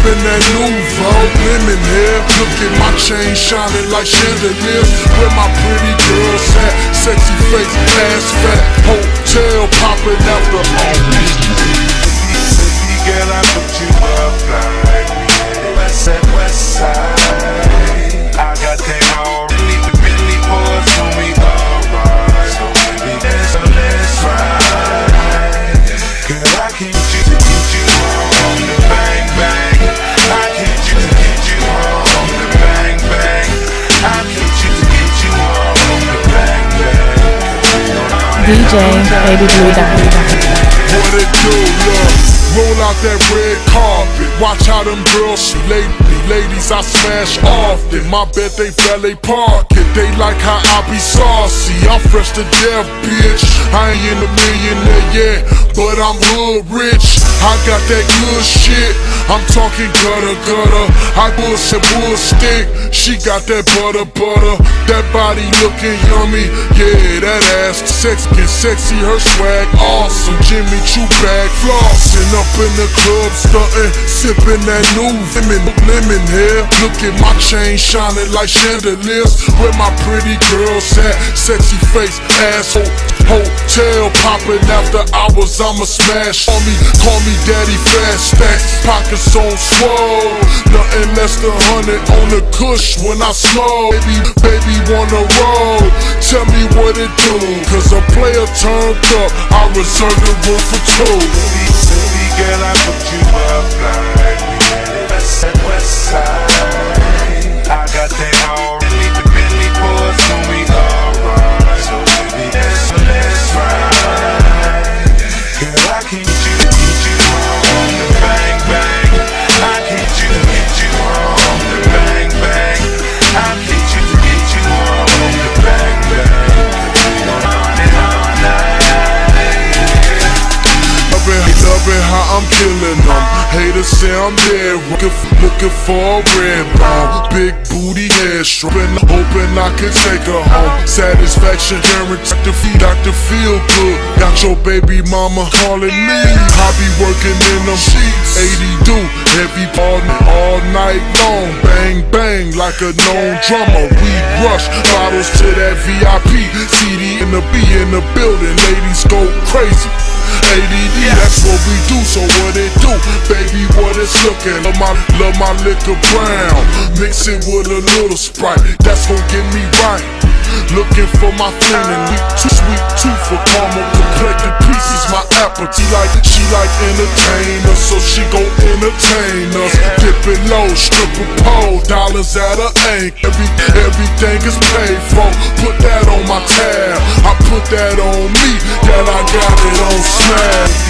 stunting, sipping that Nuvo lemon hair. Look at my chain shining like chandeliers. Where my pretty girls at? Sexy face, ass fat, hotel popping out the Baby girl, I put you DJ Baby Blue Dot. What it do, look? Roll out that red carpet. Watch how them girls, lady, ladies, I smash often. My bet they valet park it. They like how I be saucy. I'm fresh to death, bitch. I ain't in a millionaire yet, but I'm hood rich. I got that good shit. I'm talking gutter gutter. I bullshit bull stick. She got that butter butter. That body looking yummy. Yeah, that ass sexy, get sexy. Her swag awesome. Jimmy Choo bag flossing up in the club, stunting, sipping that new lemon lemon hair. Look at my chain shining like chandeliers. Where my pretty girls at? Sexy face, asshole. Hotel popping after hours, I'ma smash. Call me, call me daddy fast stacks, pockets on swole. Nothing less than hundred on the cush when I slow. Baby, baby wanna roll. Tell me what it do, cause a player turned up. I reserve the room for two. Baby, Baby girl, I put you up I'm killing them. Haters say I'm dead, looking, looking for a red bomb. Big booty head stripping, hoping I can take her home. Satisfaction guaranteed to feed Dr. Feel Good. Got your baby mama calling me. I be working in them sheets. 80 do, heavy party all night long. Bang, bang, like a known drummer. We rush bottles to that VIP. CD in the B in the building, ladies go crazy. ADD, that's what we do, so what it do? Baby, what it's looking. Love my, love my liquor brown. Mix it with a little Sprite. That's gon' get me right Looking for my feeling. We too sweet tooth for caramel Complected pieces, my appetite like She like entertainer, so she gon' entertain us. Dip it low, strip a pole Dollars at her ain't Every, Everything is paid for. Put that on my tab. I put that on me That I got it on snap